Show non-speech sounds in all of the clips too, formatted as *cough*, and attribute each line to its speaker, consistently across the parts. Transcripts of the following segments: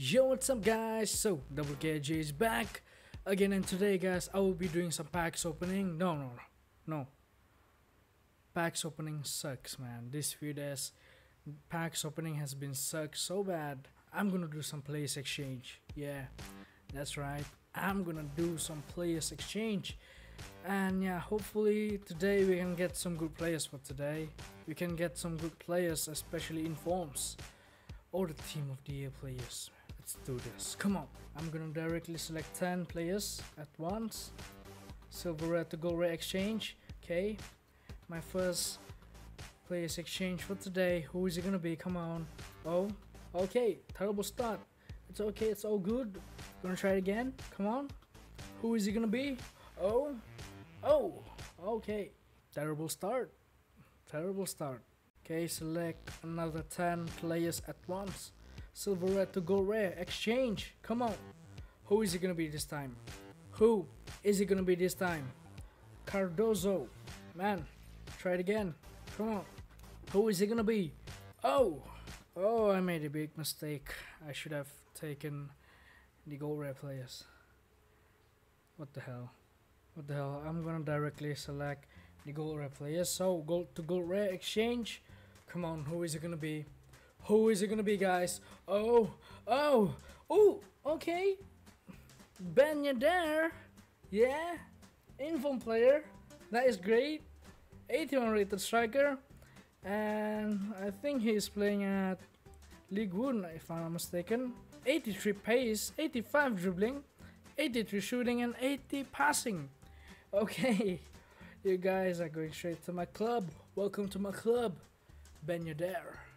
Speaker 1: Yo, what's up guys? So, Double KJ is back again and today guys, I will be doing some packs opening. No, no, no, no. Packs opening sucks, man. This few days, packs opening has been sucked so bad. I'm gonna do some players exchange. Yeah, that's right. I'm gonna do some players exchange. And yeah, hopefully today we can get some good players for today. We can get some good players, especially in forms. Or the team of the year players. Let's do this. Come on. I'm gonna directly select 10 players at once. Silver red to gold red exchange. Okay. My first players exchange for today. Who is it gonna be? Come on. Oh. Okay. Terrible start. It's okay. It's all good. Gonna try it again. Come on. Who is it gonna be? Oh. Oh. Okay. Terrible start. Terrible start. Okay, select another 10 players at once. Silver red to gold rare. Exchange. Come on. Who is it gonna be this time? Who is it gonna be this time? Cardozo. Man, try it again. Come on. Who is it gonna be? Oh! Oh, I made a big mistake. I should have taken the gold rare players. What the hell? What the hell? I'm gonna directly select the gold rare players. So, gold to gold rare exchange. Come on, who is it gonna be? Who is it gonna be, guys? Oh, oh, oh, okay. Ben Yedder, yeah, inform player. That is great. 81 rated striker, and I think he's playing at League One, if I'm not mistaken. 83 pace, 85 dribbling, 83 shooting, and 80 passing. Okay, *laughs* you guys are going straight to my club. Welcome to my club. Ben Yedder.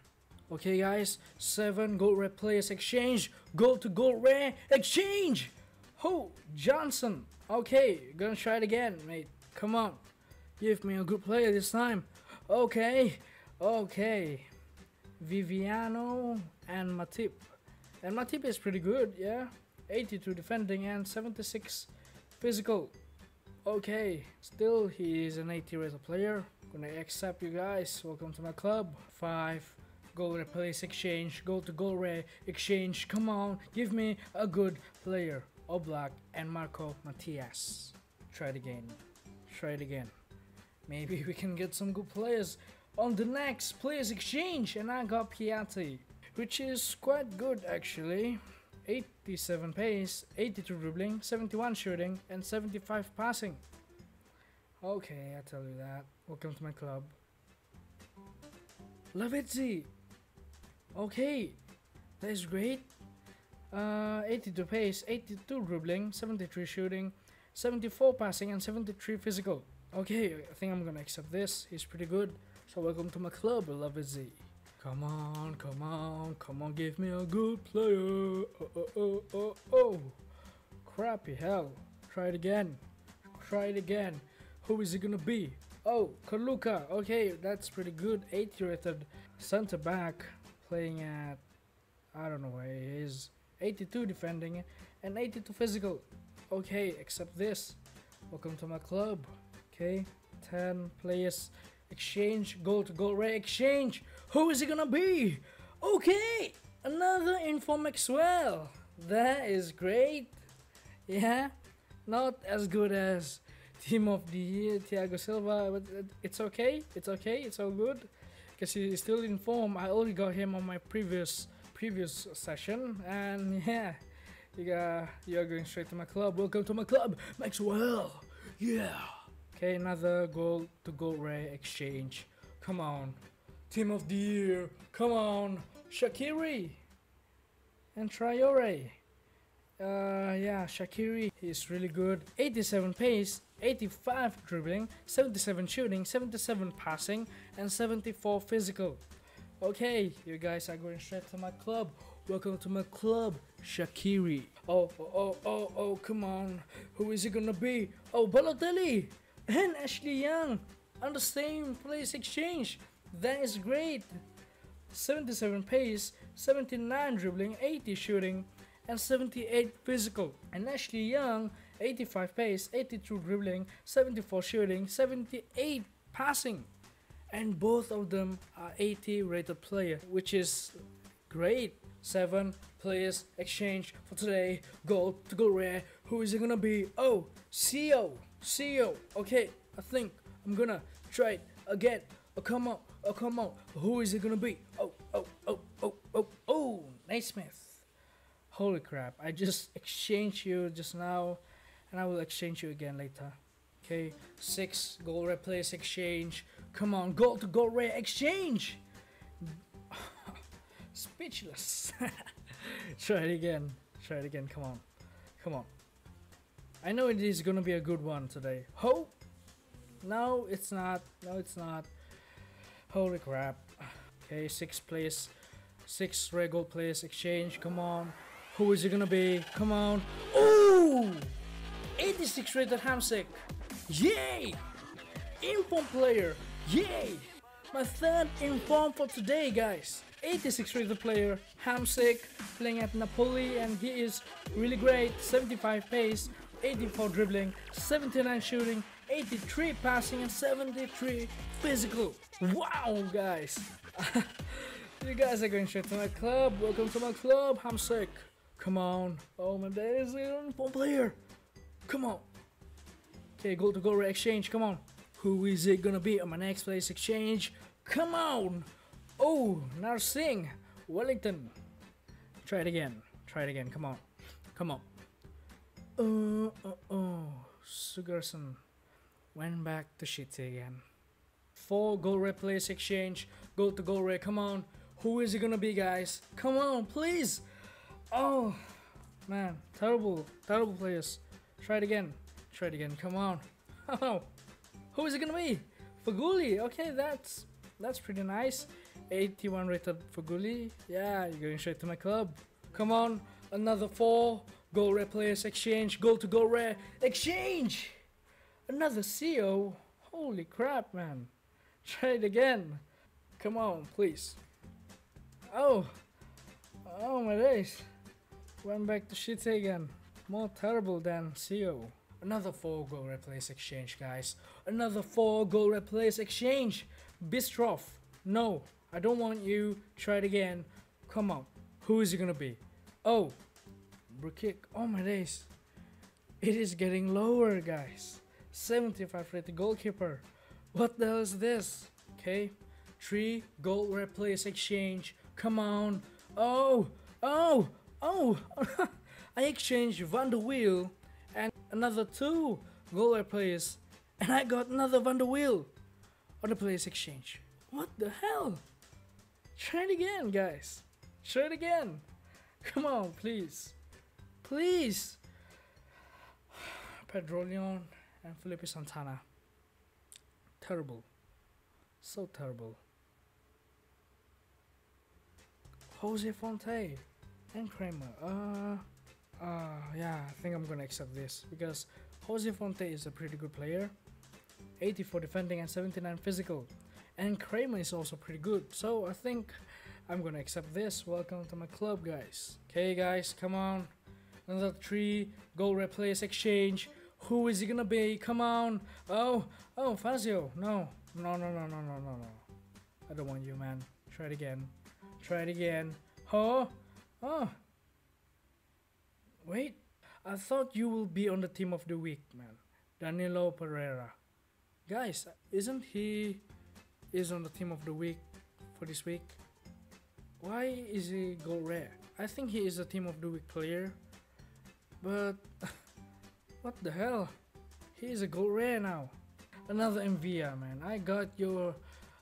Speaker 1: Okay guys, 7 gold rare players exchange, gold to gold rare exchange! Who? Johnson! Okay, gonna try it again, mate. Come on. Give me a good player this time. Okay, okay. Viviano and Matip. And Matip is pretty good, yeah? 82 defending and 76 physical. Okay, still he is an 80 rated player. Gonna accept you guys. Welcome to my club. 5 gold rare place exchange, go to gold rare exchange. Come on, give me a good player. Oblak and Marco Matias. Try it again. Try it again. Maybe we can get some good players on the next players exchange. And I got Piatti, which is quite good actually. 87 pace, 82 dribbling, 71 shooting, and 75 passing. Okay, I tell you that. Welcome to my club. Lavezzi! Okay, that is great. Uh, 82 pace, 82 dribbling, 73 shooting, 74 passing, and 73 physical. Okay, I think I'm gonna accept this. He's pretty good. So welcome to my club, Lavezzi. Come on, come on, come on, give me a good player. Oh, oh, oh, oh, oh. Crappy hell. Try it again. Try it again. Who is it gonna be? Oh, Kaluka. Okay, that's pretty good. 80 rated center back playing at, I don't know where he is. 82 defending and 82 physical. Okay, except this. Welcome to my club. Okay, 10 players exchange, gold to gold rare exchange. Who is it gonna be? Okay, another Inform Maxwell. That is great. Yeah, not as good as Team of the Year, Thiago Silva, but it's okay. It's okay. It's all good because he's still in form. I only got him on my previous previous session, and *laughs* yeah, you got you're going straight to my club. Welcome to my club, Maxwell. Yeah. Okay, another gold to gold rare exchange. Come on, Team of the Year. Come on, Shaqiri and Traore. Uh, yeah, Shaqiri is really good. 87 pace, 85 dribbling, 77 shooting, 77 passing, and 74 physical. Okay, you guys are going straight to my club. Welcome to my club, Shaqiri. Oh, oh, oh, oh, oh, come on. Who is it gonna be? Oh, Balotelli and Ashley Young on the same place exchange. That is great. 77 pace, 79 dribbling, 80 shooting, and 78 physical. And Ashley Young, 85 pace, 82 dribbling, 74 shooting, 78 passing. And both of them are 80 rated player, which is great. 7 players exchange for today. Gold to gold rare. Who is it gonna be? Oh, CEO. CEO. Okay, I think I'm gonna try it again. Oh, come on. Oh, come on. Who is it gonna be? Oh, oh, oh, oh, oh, oh, Naismith. Holy crap. I just exchanged you just now, and I will exchange you again later. Okay, six gold rare players exchange. Come on, gold to gold rare exchange. *laughs* Speechless. *laughs* Try it again. Try it again. Come on. Come on. I know it is gonna be a good one today. Ho! No, it's not. No, it's not. Holy crap. Okay, six place, Six rare gold players exchange. Come on. Who is it gonna be? Come on. Ooh! 86 rated Hamsik. Yay! Inform player. Yay! My third inform for today, guys. 86 rated player, Hamsik, playing at Napoli, and he is really great. 75 pace, 84 dribbling, 79 shooting, 83 passing, and 73 physical. Wow, guys! *laughs* you guys are going straight to my club. Welcome to my club, Hamsik. Come on. Oh my days, inform player. Come on. Okay, go to go exchange. Come on. Who is it gonna be on my next place exchange? Come on. Oh, Narsingh. Wellington. Try it again. Try it again. Come on. Come on. Oh, oh, oh. Sugarson went back to shit again. Four goal red players exchange. Goal to goal red. Come on. Who is it gonna be, guys? Come on, please. Oh, man. Terrible. Terrible players. Try it again. Try it again. Come on. *laughs* Oh, who is it gonna be? Feghouli. Okay, that's that's pretty nice. 81 rated Feghouli. Yeah, you're going straight to my club. Come on, another four. Goal rare players exchange. Goal to goal rare exchange. Another CO. Holy crap, man. Try it again. Come on, please. Oh, oh my days. Went back to shit again. More terrible than CO. Another 4 goal replace exchange, guys. Another 4 goal replace exchange. Bistrov. No, I don't want you. Try it again. Come on. Who is it gonna be? Oh, Brukic. Oh my days. It is getting lower, guys. 75 rated goalkeeper. What the hell is this? Okay. 3 goal replace exchange. Come on. Oh, oh, oh. *laughs* I exchanged Van and another two goalie players, and I got another Van on the players exchange. What the hell? Try it again, guys. Try it again. Come on, please. Please. Pedro Leon and Felipe Santana. Terrible. So terrible. Jose Fonte and Kramer. Uh uh, yeah, I think I'm gonna accept this because Jose Fonte is a pretty good player. 84 defending and 79 physical. And Kramer is also pretty good. So I think I'm gonna accept this. Welcome to my club, guys. Okay, guys, come on. Another three goal replace exchange. Who is he gonna be? Come on. Oh, oh, Fazio. No, no, no, no, no, no, no, no. I don't want you, man. Try it again. Try it again. Oh, oh. Wait, I thought you will be on the team of the week, man. Danilo Pereira. Guys, isn't he is on the team of the week for this week? Why is he go rare? I think he is a team of the week player. But *laughs* what the hell? He is a gold rare now. Another Envia, man. I got your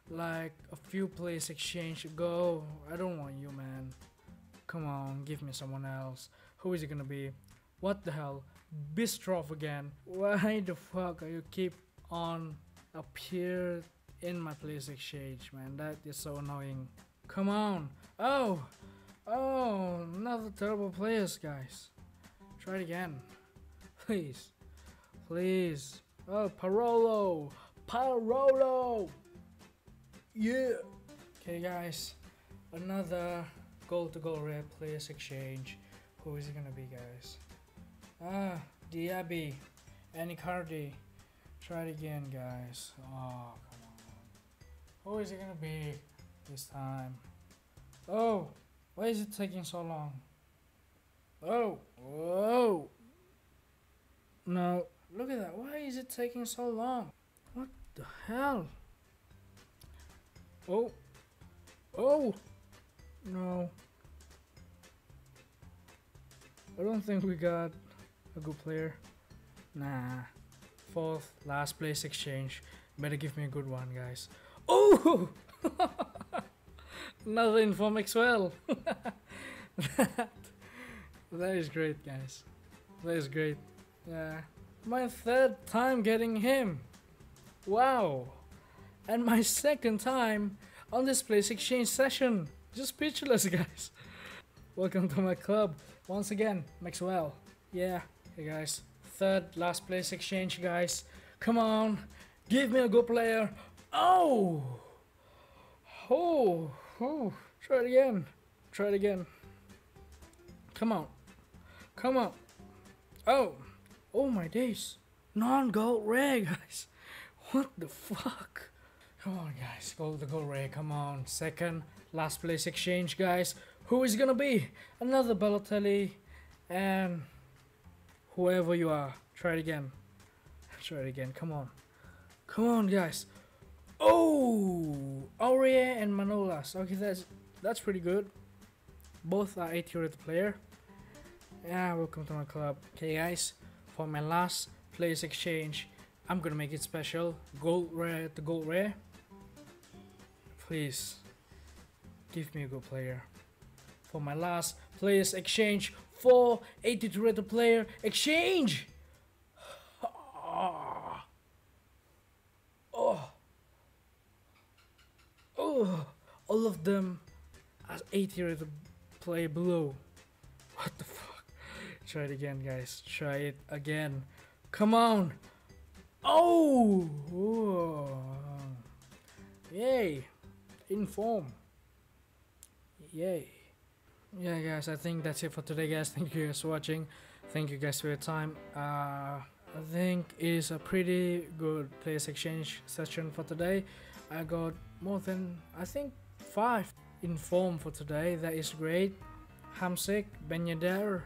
Speaker 1: like a few plays exchange ago. I don't want you, man. Come on, give me someone else. Who is it gonna be? What the hell? Bistrov again. Why the fuck are you keep on appear in my place exchange, man? That is so annoying. Come on. Oh! Oh, another terrible players, guys. Try it again. Please. Please. Oh, Parolo! Parolo! Yeah! Okay, guys. Another goal to goal red players exchange. Who is it gonna be, guys? Ah, Diaby, Anicardi. Try it again, guys. Oh, come on. Who is it gonna be this time? Oh, why is it taking so long? Oh, whoa. No, look at that. Why is it taking so long? What the hell? Oh, oh, no. I don't think we got a good player. Nah. Fourth, last place exchange. Better give me a good one, guys. Oh! *laughs* Another info Maxwell. *laughs* that, that is great, guys. That is great. Yeah. My third time getting him. Wow. And my second time on this place exchange session. Just speechless, *laughs* guys. Welcome to my club. Once again, Maxwell. Yeah. Hey, guys. Third last place exchange, guys. Come on. Give me a good player. Oh! Oh! Oh! Try it again. Try it again. Come on. Come on. Oh! Oh my days. Non-gold rare, *laughs* guys. What the fuck? Come on, guys. Go the gold rare. Come on. Second last place exchange, guys. Who is gonna be? Another Balotelli and whoever you are. Try it again. *laughs* Try it again. Come on. Come on, guys. Oh, Aurier and Manolas. Okay, that's that's pretty good. Both are 80 rated player. Yeah, welcome to my club. Okay, guys, for my last place exchange, I'm gonna make it special. Gold rare to gold rare. Please, give me a good player. For my last place exchange, for 82 rated player exchange. *sighs* Oh. oh, oh, all of them as 80 rated play below. What the fuck? Try it again, guys. Try it again. Come on. Oh! oh. Yay. Inform. Yay. Yeah, guys, I think that's it for today, guys. *laughs* Thank you guys for watching. Thank you guys for your time. Uh, I think it is a pretty good place exchange session for today. I got more than I think five in form for today. That is great. Hamsik, Ben Yedder,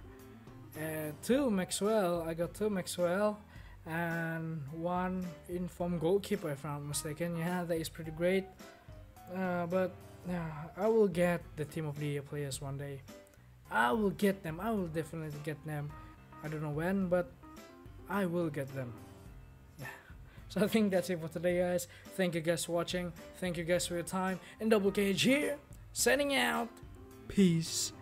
Speaker 1: uh, two Maxwell. I got two Maxwell and one in form goalkeeper if I'm not mistaken. Yeah, that is pretty great. Uh, but yeah, I will get the team of the year players one day. I will get them. I will definitely get them. I don't know when, but I will get them. Yeah. *laughs* So I think that's it for today, guys. Thank you guys for watching. Thank you guys for your time. And Double Cage here, signing out. Peace